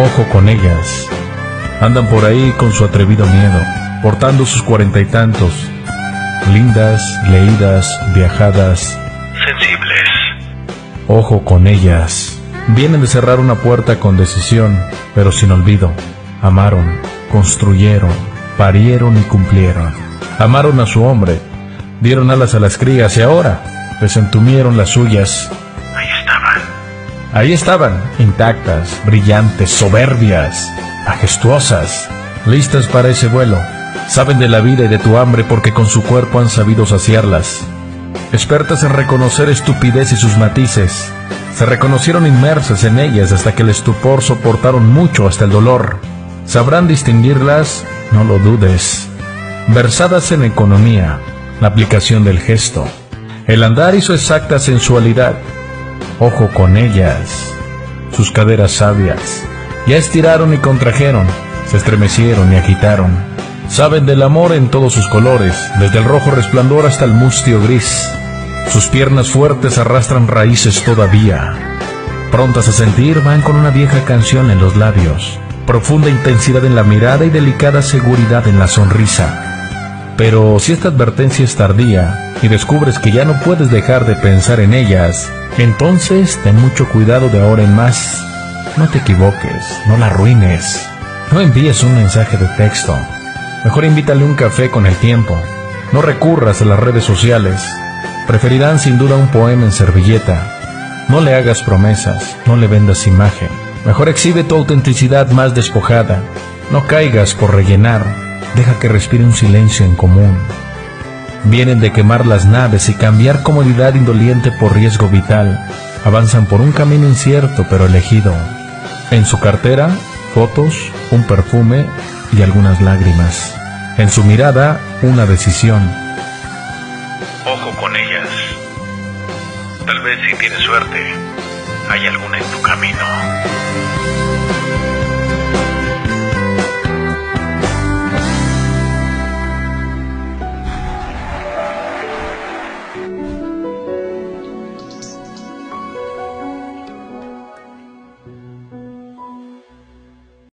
Ojo con ellas. Andan por ahí con su atrevido miedo, portando sus cuarenta y tantos. Lindas, leídas, viajadas, sensibles. Ojo con ellas. Vienen de cerrar una puerta con decisión, pero sin olvido. Amaron, construyeron, parieron y cumplieron. Amaron a su hombre, dieron alas a las crías y ahora les entumieron las suyas. Ahí estaban. Intactas, brillantes, soberbias, majestuosas, listas para ese vuelo. Saben de la vida y de tu hambre porque con su cuerpo han sabido saciarlas. Expertas en reconocer estupidez y sus matices. Se reconocieron inmersas en ellas hasta que el estupor soportaron mucho hasta el dolor. Sabrán distinguirlas, no lo dudes. Versadas en economía, la aplicación del gesto, el andar y su exacta sensualidad. Ojo con ellas, sus caderas sabias. Ya estiraron y contrajeron, se estremecieron y agitaron. Saben del amor en todos sus colores, desde el rojo resplandor hasta el mustio gris. Sus piernas fuertes arrastran raíces todavía. Prontas a sentir, van con una vieja canción en los labios, profunda intensidad en la mirada y delicada seguridad en la sonrisa. Pero si esta advertencia es tardía y descubres que ya no puedes dejar de pensar en ellas, entonces ten mucho cuidado de ahora en más. No te equivoques, no la arruines. No envíes un mensaje de texto. Mejor invítale un café con el tiempo. No recurras a las redes sociales. Preferirán sin duda un poema en servilleta. No le hagas promesas, no le vendas imagen. Mejor exhibe tu autenticidad más despojada. No caigas por rellenar. Deja que respire un silencio en común. Vienen de quemar las naves y cambiar comodidad indoliente por riesgo vital. Avanzan por un camino incierto pero elegido. En su cartera, fotos, un perfume y algunas lágrimas. En su mirada, una decisión. Ojo con ellas. Tal vez si tienes suerte, hay alguna en tu camino.